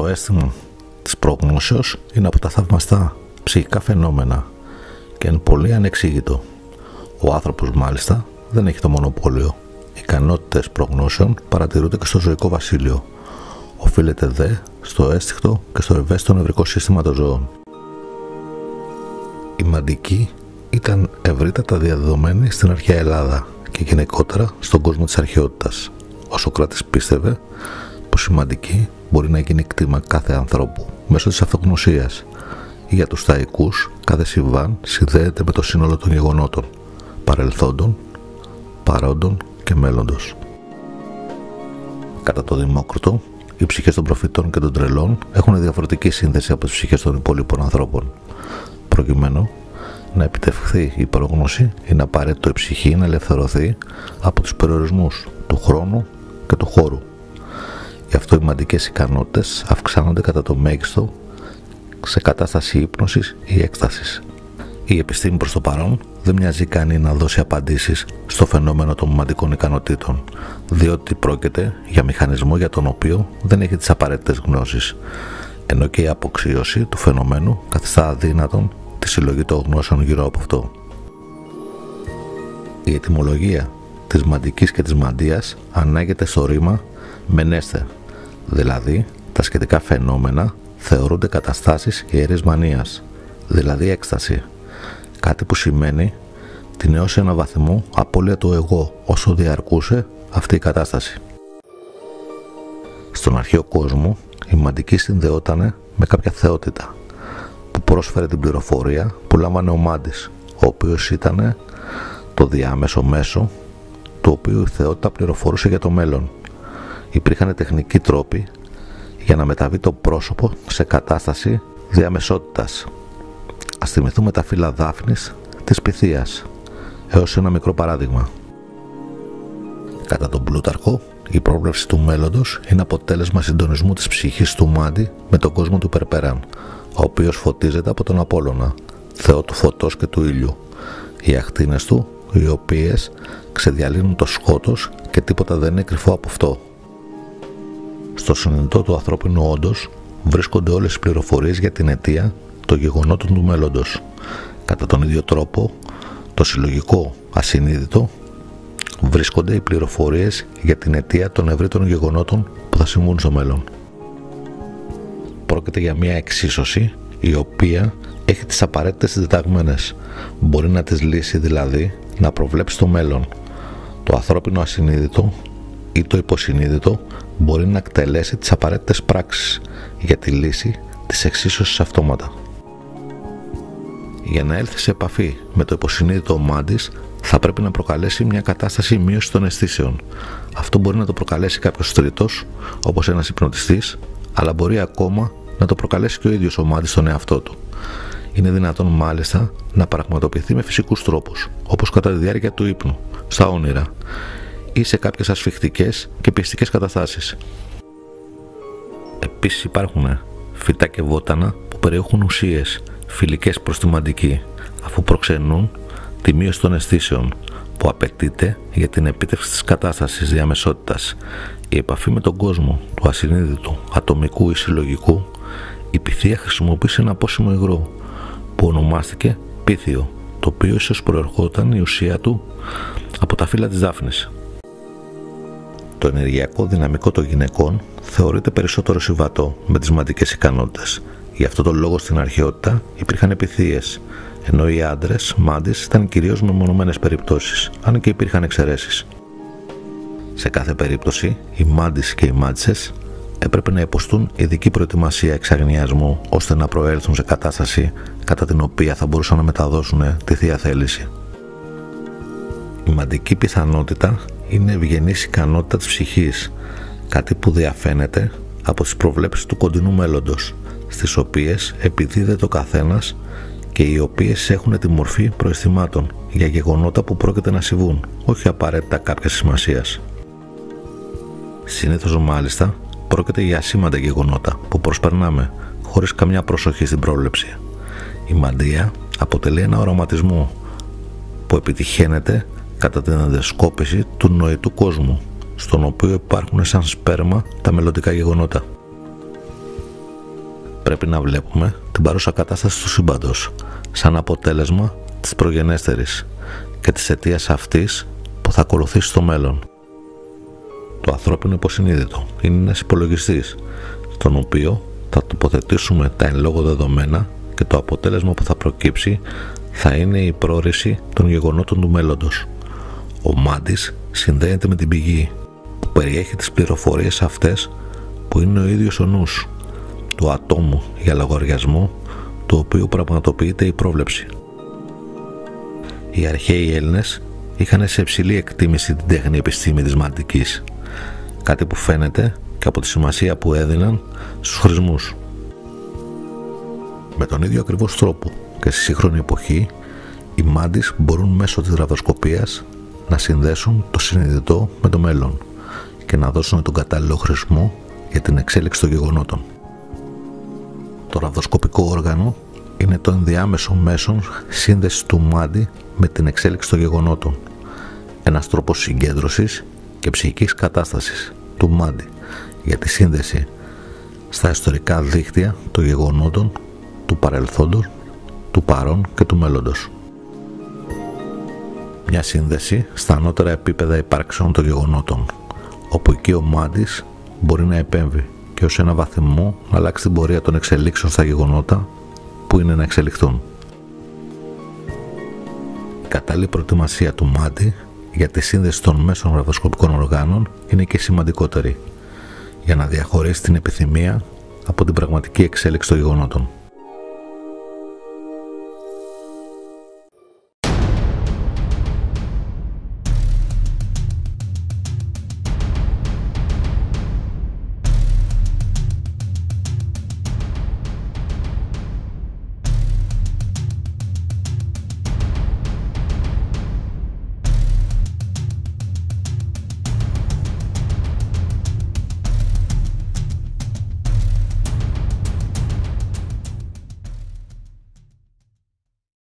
Το αίσθημα της προγνώσεως είναι από τα θαυμαστά ψυχικά φαινόμενα και είναι πολύ ανεξήγητο. Ο άνθρωπος μάλιστα δεν έχει το μονοπόλιο. Οι ικανότητες προγνώσεων παρατηρούνται και στο ζωικό βασίλειο. Οφείλεται δε στο αίσθηκτο και στο ευαίσθητο νευρικό σύστημα των ζώων. Η μαντική ήταν ευρύτατα διαδεδομένη στην αρχαία Ελλάδα και γενικότερα στον κόσμο της αρχαιότητας. Ο Σοκράτης πίστευε πως η μαντική μπορεί να γίνει κτήμα κάθε ανθρώπου μέσω της αυτογνωσίας. Για τους ταϊκούς, κάθε συμβάν συνδέεται με το σύνολο των γεγονότων, παρελθόντων, παρόντων και μέλλοντος. Κατά το Δημόκριτο, οι ψυχές των προφητών και των τρελών έχουν διαφορετική σύνδεση από τις ψυχές των υπόλοιπων ανθρώπων. Προκειμένου να επιτευχθεί η πρόγνωση, είναι απαραίτητο η ψυχή να ελευθερωθεί από τους περιορισμούς του χρόνου και του χώρου. Γι' αυτό οι μαντικές ικανότητες αυξάνονται κατά το μέγιστο σε κατάσταση ύπνωσης ή έκστασης. Η επιστήμη προς το παρόν δεν μοιάζει καν να δώσει απαντήσεις στο φαινόμενο των μαντικών ικανοτήτων, διότι πρόκειται για μηχανισμό για τον οποίο δεν έχει τις απαραίτητες γνώσεις, ενώ και η αποξίωση του φαινομένου καθιστά αδύνατον τη συλλογή των γνώσεων γύρω από αυτό. Η ετυμολογία της μαντικής και της μαντίας ανάγεται στο ρήμα «μενέστε», δηλαδή τα σχετικά φαινόμενα θεωρούνται καταστάσεις ιερής μανίας, δηλαδή έκσταση, κάτι που σημαίνει την έως ένα βαθμό απώλεια του εγώ όσο διαρκούσε αυτή η κατάσταση. Στον αρχαίο κόσμο η μαντική συνδεόταν με κάποια θεότητα που πρόσφερε την πληροφορία που λάμβανε ο Μάντης, ο οποίος ήταν το διάμεσο μέσο το οποίο η θεότητα πληροφορούσε για το μέλλον. Υπήρχαν τεχνικοί τρόποι για να μεταβεί το πρόσωπο σε κατάσταση διαμεσότητας. Ας θυμηθούμε τα φύλλα δάφνης της Πυθίας, έως ένα μικρό παράδειγμα. Κατά τον Πλούταρχο, η πρόβλεψη του μέλλοντος είναι αποτέλεσμα συντονισμού της ψυχής του Μάντι με τον κόσμο του Περπεράν, ο οποίος φωτίζεται από τον Απόλλωνα, θεό του φωτός και του ήλιου. Οι ακτίνες του, οι οποίες ξεδιαλύνουν το σκότος και τίποτα δεν είναι κρυφό από αυτό. Στο συνειδητό του ανθρώπινου όντω βρίσκονται όλες οι πληροφορίες για την αιτία των γεγονότων του μέλλοντος. Κατά τον ίδιο τρόπο, το συλλογικό ασυνείδητο βρίσκονται οι πληροφορίες για την αιτία των ευρύτερων γεγονότων που θα συμβούν στο μέλλον. Πρόκειται για μια εξίσωση η οποία έχει τις απαραίτητες διδαγμένες. Μπορεί να τις λύσει δηλαδή να προβλέψει το μέλλον. Το ανθρώπινο ασυνείδητο ή το υποσυνείδητο μπορεί να εκτελέσει τις απαραίτητες πράξεις για τη λύση της εξίσωσης αυτόματα. Για να έλθει σε επαφή με το υποσυνείδητο μάντης θα πρέπει να προκαλέσει μια κατάσταση μείωσης των αισθήσεων. Αυτό μπορεί να το προκαλέσει κάποιος τρίτος, όπως ένας υπνοτιστής, αλλά μπορεί ακόμα να το προκαλέσει και ο ίδιος ο μάτι στον εαυτό του. Είναι δυνατόν μάλιστα να πραγματοποιηθεί με φυσικούς τρόπους, όπως κατά τη διάρκεια του ύπνου, στα όνειρα ή σε κάποιες ασφιχτικές και πιεστικές καταστάσεις. Επίσης υπάρχουν φυτά και βότανα που περιέχουν ουσίες φιλικές προς τη μαντική, αφού προξενούν τη μείωση των αισθήσεων που απαιτείται για την επίτευξη της κατάστασης διαμεσότητας. Η επαφή με τον κόσμο του ασυνείδητου, ατομικού ή συλλογικού, η πυθία χρησιμοποίησε ένα πόσιμο υγρό που ονομάστηκε πίθιο, το οποίο ίσως προερχόταν η ουσία του από τα φύλλα της δάφνης. Το ενεργειακό δυναμικό των γυναικών θεωρείται περισσότερο συμβατό με τις μαντικές ικανότητες. Γι' αυτό το λόγο στην αρχαιότητα υπήρχαν επιθείες, ενώ οι άντρες μάντι ήταν κυρίως με μονομένε περιπτώσεις, αν και υπήρχαν εξαιρέσεις. Σε κάθε περίπτωση, οι μάντι και οι μάντσε έπρεπε να υποστούν ειδική προετοιμασία εξαγνιασμού ώστε να προέλθουν σε κατάσταση κατά την οποία θα μπορούσαν να μεταδώσουν τη θεία θέληση. Η μαντική πιθανότητα είναι ευγενής ικανότητα της ψυχής, κάτι που διαφαίνεται από τις προβλέψεις του κοντινού μέλλοντος, στις οποίες επιδίδεται ο καθένας και οι οποίες έχουν τη μορφή προαισθημάτων για γεγονότα που πρόκειται να συμβούν, όχι απαραίτητα κάποια σημασίας. Συνήθως μάλιστα πρόκειται για ασήμαντα γεγονότα που προσπερνάμε χωρίς καμιά προσοχή στην πρόβλεψη. Η μαντία αποτελεί ένα οραματισμό που επιτυχαίνεται κατά την αντεσκόπηση του νοητού κόσμου, στον οποίο υπάρχουν σαν σπέρμα τα μελλοντικά γεγονότα. πρέπει να βλέπουμε την παρούσα κατάσταση του σύμπαντος σαν αποτέλεσμα της προγενέστερης και της αιτίας αυτής που θα ακολουθήσει στο μέλλον. Το ανθρώπινο υποσυνείδητο είναι ένας υπολογιστής στον οποίο θα τοποθετήσουμε τα εν λόγω δεδομένα και το αποτέλεσμα που θα προκύψει θα είναι η πρόρηση των γεγονότων του μέλλοντος. Ο μάντης συνδέεται με την πηγή που περιέχει τις πληροφορίες αυτές που είναι ο ίδιος ο νους του ατόμου για λογαριασμό του οποίου πραγματοποιείται η πρόβλεψη. Οι αρχαίοι Έλληνες είχαν σε υψηλή εκτίμηση την τέχνη επιστήμη της μαντικής, κάτι που φαίνεται και από τη σημασία που έδιναν στους χρησμούς. Με τον ίδιο ακριβώς τρόπο και στη σύγχρονη εποχή, οι μάντις μπορούν μέσω της ραβδοσκοπίας να συνδέσουν το συνειδητό με το μέλλον και να δώσουν τον κατάλληλο χρησμό για την εξέλιξη των γεγονότων. Το ραβδοσκοπικό όργανο είναι το ενδιάμεσο μέσο σύνδεσης του μάντι με την εξέλιξη των γεγονότων. Ένας τρόπος συγκέντρωσης και ψυχικής κατάστασης του μάντι για τη σύνδεση στα ιστορικά δίκτυα των γεγονότων του παρελθόντος, του παρόν και του μέλλοντος. Μια σύνδεση στα ανώτερα επίπεδα υπάρξεων των γεγονότων, όπου εκεί ο μάντης μπορεί να επέμβει και ως ένα βαθμό να αλλάξει την πορεία των εξελίξεων στα γεγονότα που είναι να εξελιχθούν. Η κατάλληλη προετοιμασία του μάτι για τη σύνδεση των μέσων ραδιοσκοπικών οργάνων είναι και σημαντικότερη για να διαχωρίσει την επιθυμία από την πραγματική εξέλιξη των γεγονότων.